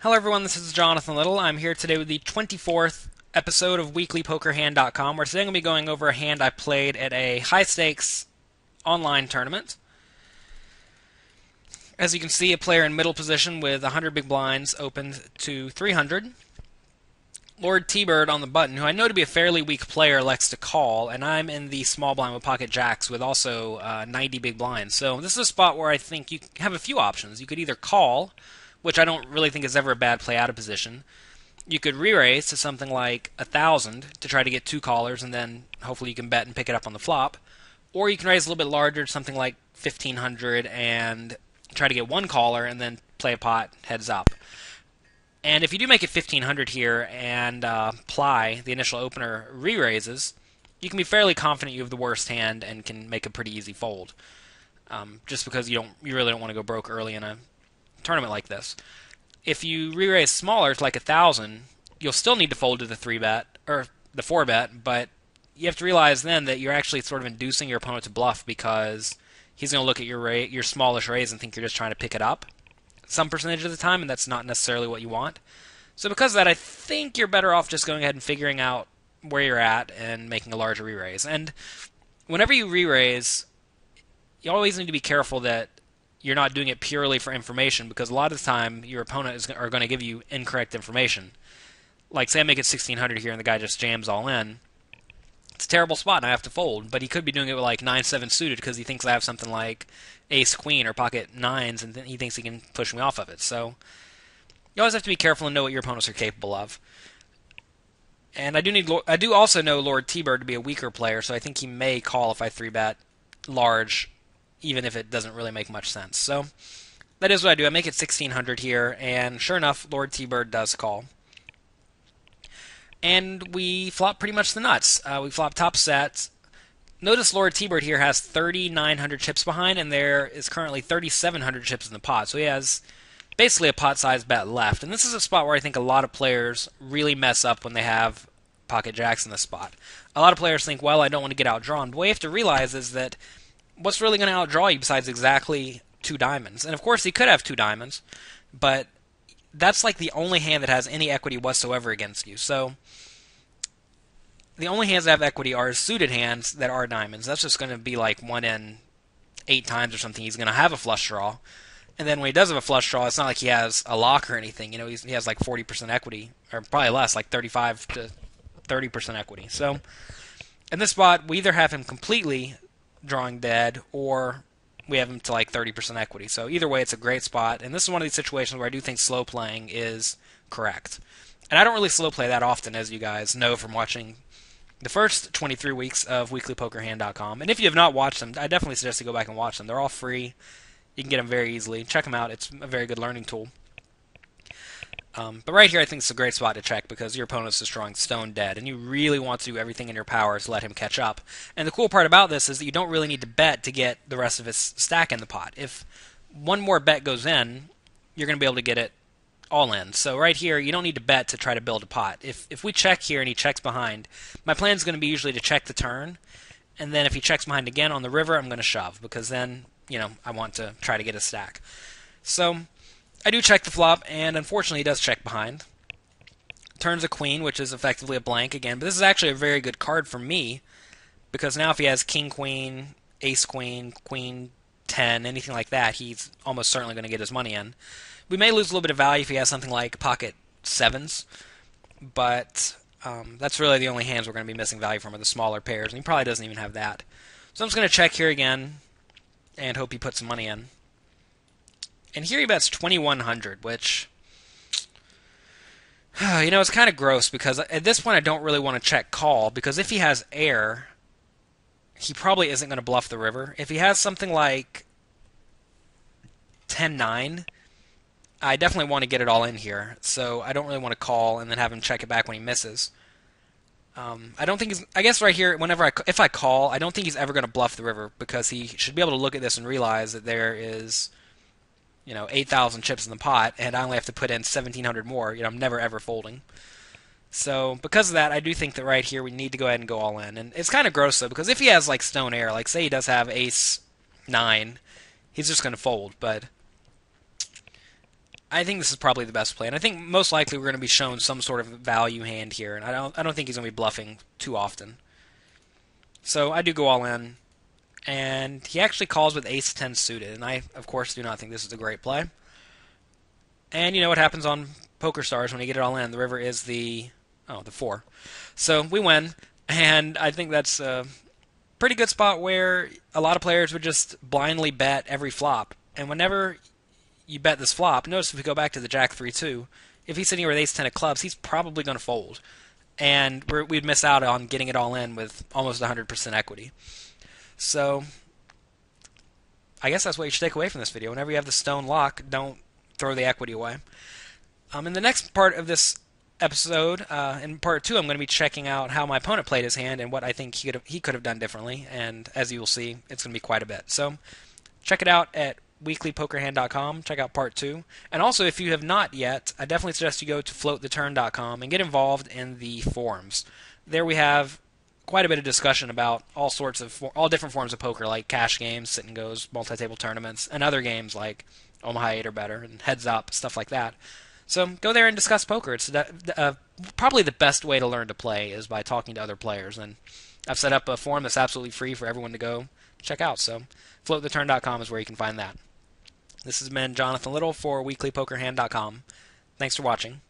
Hello, everyone. This is Jonathan Little. I'm here today with the 24th episode of WeeklyPokerHand.com, where today I'm going to be going over a hand I played at a high stakes online tournament. As you can see, a player in middle position with 100 big blinds opened to 300. Lord T-Bird on the button, who I know to be a fairly weak player, likes to call, and I'm in the small blind with pocket jacks with also uh, 90 big blinds. So this is a spot where I think you have a few options. You could either call, which I don't really think is ever a bad play out of position. You could re-raise to something like a thousand to try to get two callers, and then hopefully you can bet and pick it up on the flop. Or you can raise a little bit larger, to something like 1500, and try to get one caller, and then play a pot heads up. And if you do make it 1500 here and uh, ply the initial opener re raises, you can be fairly confident you have the worst hand and can make a pretty easy fold. Um, just because you don't, you really don't want to go broke early in a tournament like this. If you re raise smaller to like a thousand, you'll still need to fold to the three bet or the four bet, but you have to realize then that you're actually sort of inducing your opponent to bluff because he's going to look at your ra- your smallish raise and think you're just trying to pick it up some percentage of the time, and that's not necessarily what you want. So because of that, I think you're better off just going ahead and figuring out where you're at and making a larger re-raise. And whenever you re-raise, you always need to be careful that you're not doing it purely for information because a lot of the time your opponent is are going to give you incorrect information. Like say I make it 1600 here and the guy just jams all in. It's a terrible spot and I have to fold, but he could be doing it with like 9-7 suited because he thinks I have something like ace queen or pocket nines and then he thinks he can push me off of it. So you always have to be careful and know what your opponents are capable of. And I do need I do also know Lord T-Bird to be a weaker player, so I think he may call if I three bet large, even if it doesn't really make much sense. So that is what I do. I make it 1600 here, and sure enough, Lord T-Bird does call. And we flop pretty much the nuts. Uh, we flop top sets. Notice Lord T-Bird here has 3,900 chips behind, and there is currently 3,700 chips in the pot. So he has basically a pot size bet left. And this is a spot where I think a lot of players really mess up when they have pocket jacks in the spot. A lot of players think, well, I don't want to get outdrawn. But what you have to realize is that what's really going to outdraw you besides exactly two diamonds? And of course, he could have two diamonds, but that's like the only hand that has any equity whatsoever against you. So the only hands that have equity are suited hands that are diamonds. That's just going to be like one in eight times or something. He's going to have a flush draw. And then when he does have a flush draw, it's not like he has a lock or anything. You know, he has like 40% equity, or probably less, like 35 to 30% equity. So in this spot, we either have him completely drawing dead, or we have him to like 30% equity. So either way, it's a great spot. And this is one of these situations where I do think slow playing is correct. And I don't really slow play that often, as you guys know from watching the first 23 weeks of weeklypokerhand.com. And if you have not watched them, I definitely suggest you go back and watch them. They're all free. You can get them very easily. Check them out. It's a very good learning tool. Um, but right here, I think it's a great spot to check because your opponent's just drawing stone dead, and you really want to do everything in your power to let him catch up. And the cool part about this is that you don't really need to bet to get the rest of his stack in the pot. If one more bet goes in, you're going to be able to get it all in. So right here, you don't need to bet to try to build a pot. If if we check here and he checks behind, my plan is going to be usually to check the turn, and then if he checks behind again on the river, I'm going to shove because then you know, I want to try to get a stack. So I do check the flop, and unfortunately, he does check behind. Turns a queen, which is effectively a blank again, but this is actually a very good card for me because now if he has king queen, ace queen, queen 10, anything like that, he's almost certainly going to get his money in. We may lose a little bit of value if he has something like pocket sevens, but um, that's really the only hands we're going to be missing value from are the smaller pairs, and he probably doesn't even have that. So I'm just going to check here again and hope he puts some money in. And here he bets 2100, which you know, it's kind of gross because at this point I don't really want to check call because if he has air, he probably isn't going to bluff the river. If he has something like 10-9, I definitely want to get it all in here. So I don't really want to call and then have him check it back when he misses. Um, I don't think he's. I guess right here, whenever I if I call, I don't think he's ever going to bluff the river because he should be able to look at this and realize that there is, you know, eight thousand chips in the pot, and I only have to put in seventeen hundred more. You know, I'm never ever folding. So because of that, I do think that right here we need to go ahead and go all in. And it's kind of gross though because if he has like stone air, like say he does have ace nine, he's just going to fold. But I think this is probably the best play, and I think most likely we're going to be shown some sort of value hand here, and I don't I don't think he's going to be bluffing too often. So I do go all in, and he actually calls with Ace Ten suited, and I of course do not think this is a great play. And you know what happens on Poker Stars when you get it all in? The river is the oh the four, so we win, and I think that's a pretty good spot where a lot of players would just blindly bet every flop, and whenever you bet this flop. Notice if we go back to the Jack 3 2, if he's sitting here with Ace 10 of clubs, he's probably going to fold. And we would miss out on getting it all in with almost 100% equity. So, I guess that's what you should take away from this video. Whenever you have the stone lock, don't throw the equity away. Um, in the next part of this episode, uh, in part two, I'm going to be checking out how my opponent played his hand and what I think he could have, he could have done differently. And as you will see, it's going to be quite a bit. So, check it out at weeklypokerhand.com. Check out part two. And also, if you have not yet, I definitely suggest you go to floattheturn.com and get involved in the forums. There we have quite a bit of discussion about all sorts of all different forms of poker, like cash games, sit and goes, multi-table tournaments, and other games like Omaha Eight or better and Heads Up, stuff like that. So go there and discuss poker. It's uh, probably the best way to learn to play is by talking to other players. And I've set up a forum that's absolutely free for everyone to go check out. So floattheturn.com is where you can find that. This has been Jonathan Little for weeklypokerhand.com. Thanks for watching.